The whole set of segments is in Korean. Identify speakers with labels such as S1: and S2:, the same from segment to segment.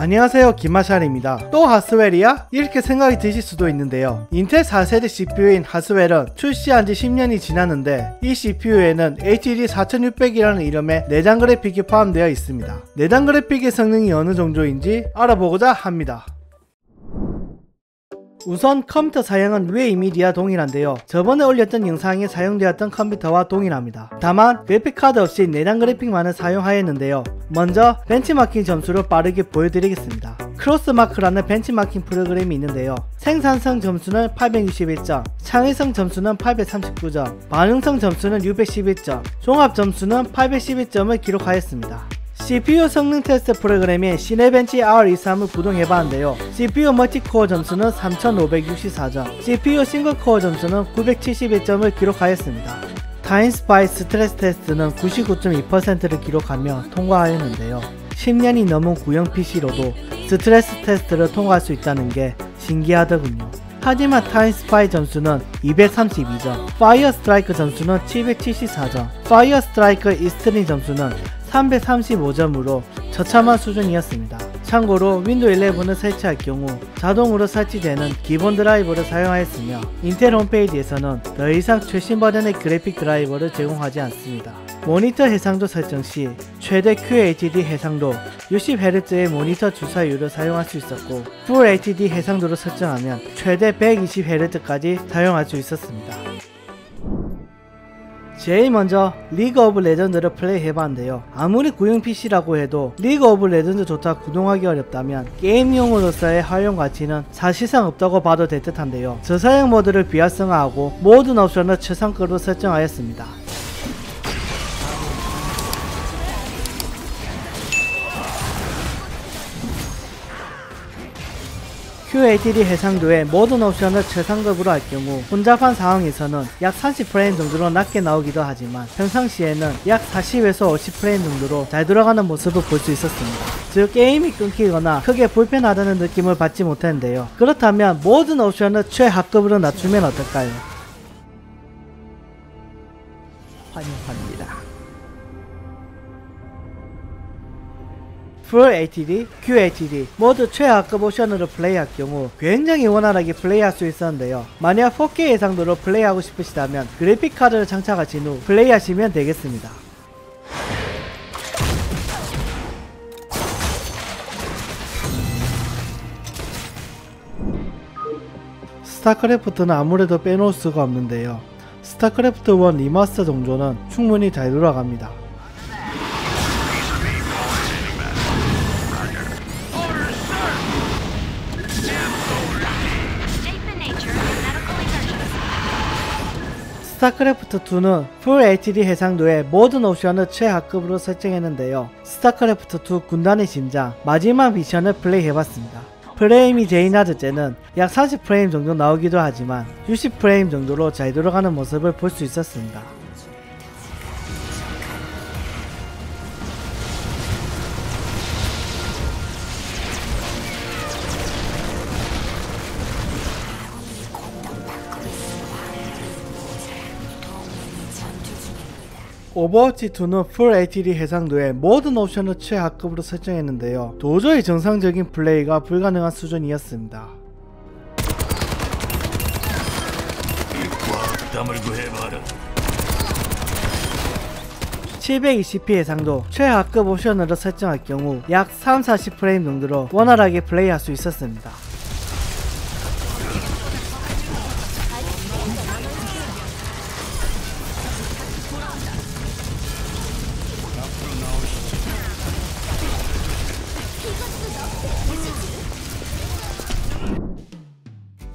S1: 안녕하세요 김마샬입니다. 또 하스웰이야? 이렇게 생각이 드실 수도 있는데요. 인텔 4세대 CPU인 하스웰은 출시한 지 10년이 지났는데 이 CPU에는 HDD 4600이라는 이름의 내장 그래픽이 포함되어 있습니다. 내장 그래픽의 성능이 어느 정도인지 알아보고자 합니다 우선 컴퓨터 사양은 위의 이미지와 동일한데요. 저번에 올렸던 영상에 사용되었던 컴퓨터와 동일합니다. 다만 그래픽카드 없이 내장 그래픽만을 사용하였는데요. 먼저 벤치마킹 점수를 빠르게 보여드리겠습니다. 크로스마크라는 벤치마킹 프로그램이 있는데요. 생산성 점수는 861점, 창의성 점수는 839점, 반응성 점수는 611점, 종합 점수는 812점을 기록하였습니다. CPU 성능 테스트 프로그램인 Cinebench R23을 구동해봤는데요. CPU multi-core 점수는 3564점, CPU single-core 점수는 971점을 기록하였습니다. Time Spy 스트레스 테스트는 99.2%를 기록하며 통과하였는데요. 10년이 넘은 구형 PC로도 스트레스 테스트를 통과할 수 있다는 게 신기하더군요. 하지만 Time Spy 점수는 232점, Fire Strike 점수는 774점, Fire Strike Extreme 점수는 335점으로 처참한 수준이었습니다. 참고로 Windows 11을 설치할 경우 자동으로 설치되는 기본 드라이버를 사용하였으며 인텔 홈페이지에서는 더 이상 최신 버전의 그래픽 드라이버를 제공하지 않습니다. 모니터 해상도 설정 시 최대 QHD 해상도 60Hz의 모니터 주사율을 사용할 수 있었고 Full HD 해상도를 설정하면 최대 120Hz까지 사용할 수 있었습니다. 제일 먼저 League of Legends를 플레이 해봤는데요. 아무리 구형 PC라고 해도 League of Legends조차 구동하기 어렵다면 게임용으로서의 활용 가치는 사실상 없다고 봐도 될 듯한데요. 저사양 모드를 비활성화하고 모든 옵션을 최상급으로 설정하였습니다 QHD 해상도의 모든 옵션을 최상급으로 할 경우 혼잡한 상황에서는 약 30프레임 정도로 낮게 나오기도 하지만 평상시에는 약 40에서 50프레임 정도로 잘 돌아가는 모습을 볼 수 있었습니다. 즉 게임이 끊기거나 크게 불편하다는 느낌을 받지 못했는데요. 그렇다면 모든 옵션을 최하급으로 낮추면 어떨까요? 환영합니 Full HDD, QHD 모두 최하급 옵션으로 플레이할 경우 굉장히 원활하게 플레이할 수 있었는데요. 만약 4K 해상도로 플레이하고 싶으시다면 그래픽카드를 장착하신 후 플레이하시면 되겠습니다. StarCraft는 아무래도 빼놓을 수가 없는데요. 스타크래프트 1 Remaster 정도는 충분히 잘 돌아갑니다. 스타크래프트 2는 Full HD 해상도의 모든 옵션을 최하급으로 설정했는데요. 스타크래프트 2 군단의 심장 마지막 미션을 플레이해봤습니다. 프레임이 제일 낮을 때는 약 40프레임 정도 나오기도 하지만 60프레임 정도로 잘 돌아가는 모습을 볼 수 있었습니다. Overwatch 2는 Full HD 해상도의 모든 옵션을 최하급으로 설정했는데요. 도저히 정상적인 플레이가 불가능한 수준이었습니다.
S2: 꽉 다물고 해봐라.
S1: 720p 해상도 최하급 옵션으로 설정할 경우 약 3, 40프레임 정도로 원활하게 플레이할 수 있었습니다.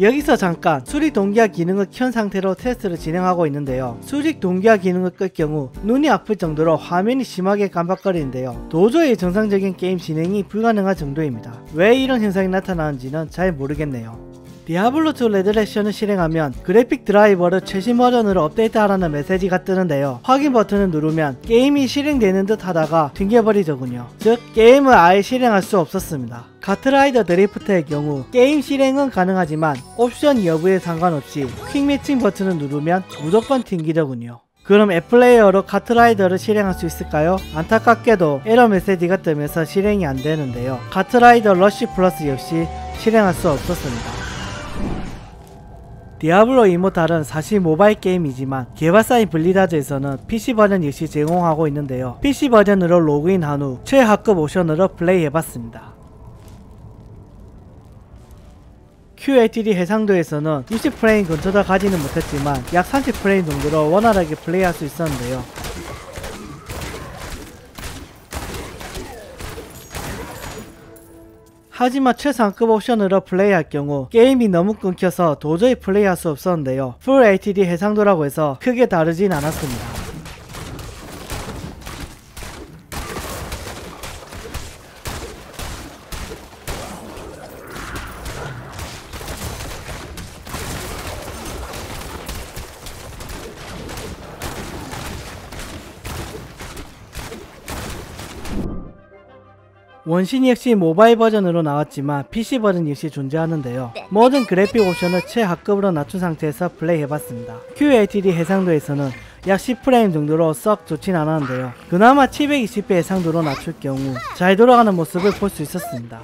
S1: 여기서 잠깐 수직 동기화 기능을 켠 상태로 테스트를 진행하고 있는데요. 수직 동기화 기능을 끌 경우 눈이 아플 정도로 화면이 심하게 깜빡거리는데요. 도저히 정상적인 게임 진행이 불가능할 정도입니다. 왜 이런 현상이 나타나는지는 잘 모르겠네요. Diablo 2 Resurrection을 실행하면 그래픽 드라이버를 최신 버전으로 업데이트하라는 메시지가 뜨는데요. 확인 버튼을 누르면 게임이 실행되는 듯 하다가 튕겨버리더군요. 즉 게임을 아예 실행할 수 없었습니다. KartRider Drift의 경우 게임 실행은 가능하지만 옵션 여부에 상관없이 quick matching 버튼을 누르면 무조건 튕기더군요. 그럼 app player로 KartRider를 실행할 수 있을까요? 안타깝게도 에러 메시지가 뜨면서 실행이 안 되는데요. KartRider Rush Plus 역시 실행할 수 없었습니다. Diablo Immortal은 사실 모바일 게임이지만 개발사인 Blizzard에서는 PC 버전 역시 제공하고 있는데요. PC 버전으로 로그인 한 후 최하급 옵션으로 플레이해봤습니다. QHD 해상도에서는 60프레임 근처도 가지는 못했지만 약 30프레임 정도로 원활하게 플레이할 수 있었는데요. 하지만 최상급 옵션으로 플레이할 경우 게임이 너무 끊겨서 도저히 플레이할 수 없었는데요. 풀 HD해상도라고 해서 크게 다르진 않았습니다. 원신 역시 모바일 버전으로 나왔지만 PC 버전 역시 존재하는데요. 모든 그래픽 옵션을 최하급으로 낮춘 상태에서 플레이해봤습니다. QHD 해상도에서는 약 10프레임 정도로 썩 좋진 않았는데요. 그나마 720배 해상도로 낮출 경우 잘 돌아가는 모습을 볼 수 있었습니다.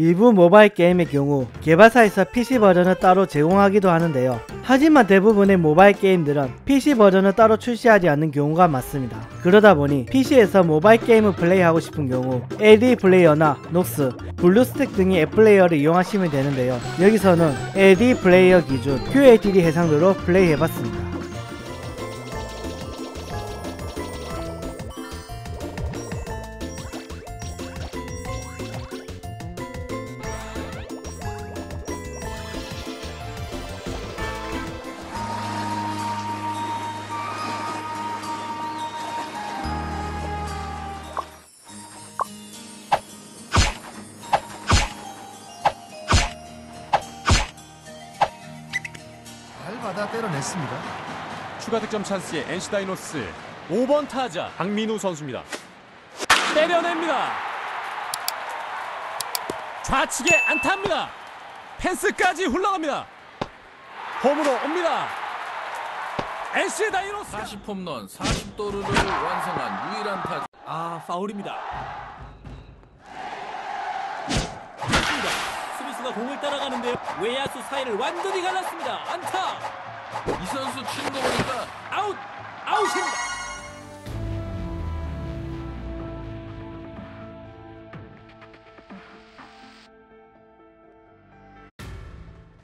S1: 일부 모바일 게임의 경우 개발사에서 PC 버전을 따로 제공하기도 하는데요. 하지만 대부분의 모바일 게임들은 PC 버전을 따로 출시하지 않는 경우가 많습니다. 그러다 보니 PC에서 모바일 게임을 플레이하고 싶은 경우 AD 플레이어나 녹스, 블루스택 등의 app player를 이용하시면 되는데요. 여기서는 LD Player 기준 QHD 해상도로 플레이해봤습니다.
S2: 때려냈습니다.
S3: 추가 득점 찬스에 NC 다이노스 5번 타자 박민우 선수입니다. 때려냅니다. 좌측에 안타입니다. 펜스까지 흘러갑니다. 홈으로 옵니다. NC 다이노스
S4: 40홈런 40도루를 완성한 유일한 타자
S5: 아 파울입니다. 맞습니다. 수비수가 공을 따라가는데 외야수 사이를 완전히 갈랐습니다. 안타
S4: 이 선수 치는 거 보니까
S5: 아웃 아웃입니다.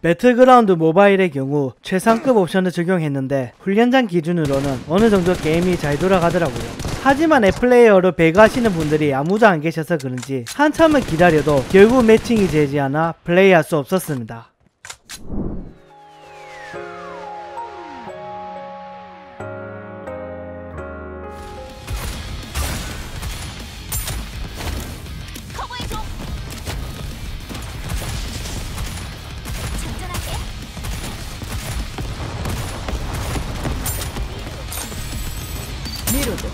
S1: 배틀그라운드 모바일의 경우 최상급 옵션을 적용했는데 훈련장 기준으로는 어느 정도 게임이 잘 돌아가더라고요. 하지만 앱플레이어로 배그하시는 분들이 아무도 안 계셔서 그런지 한참을 기다려도 결국 매칭이 되지 않아 플레이할 수 없었습니다.
S6: 메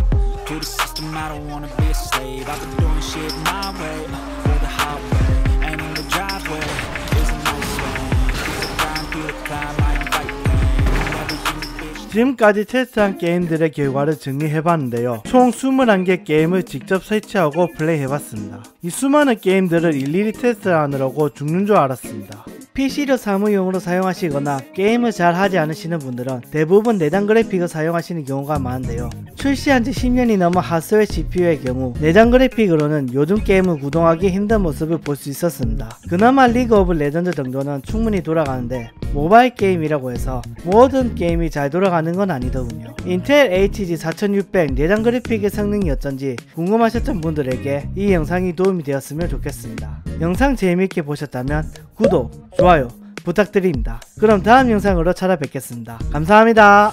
S7: To the system, I don't wanna be a slave. I've been doing shit my way, for the highway. And in the driveway is a nice way. It's a grind through the climb, I invite.
S1: 지금까지 테스트한 게임들의 결과를 정리해봤는데요. 총 21개 게임을 직접 설치하고 플레이해봤습니다. 이 수많은 게임들을 일일이 테스트하느라고 죽는 줄 알았습니다. PC를 사무용으로 사용하시거나 게임을 잘 하지 않으시는 분들은 대부분 내장 그래픽을 사용하시는 경우가 많은데요. 출시한 지 10년이 넘은 하스웰 CPU의 경우 내장 그래픽으로는 요즘 게임을 구동하기 힘든 모습을 볼 수 있었습니다. 그나마 리그 오브 레전드 정도는 충분히 돌아가는데 모바일 게임이라고 해서 모든 게임이 잘 돌아가는 건 아니더군요. 인텔 HD 4600 내장 그래픽의 성능이 어떤지 궁금하셨던 분들에게 이 영상이 도움이 되었으면 좋겠습니다. 영상 재미있게 보셨다면 구독, 좋아요 부탁드립니다. 그럼 다음 영상으로 찾아뵙겠습니다. 감사합니다.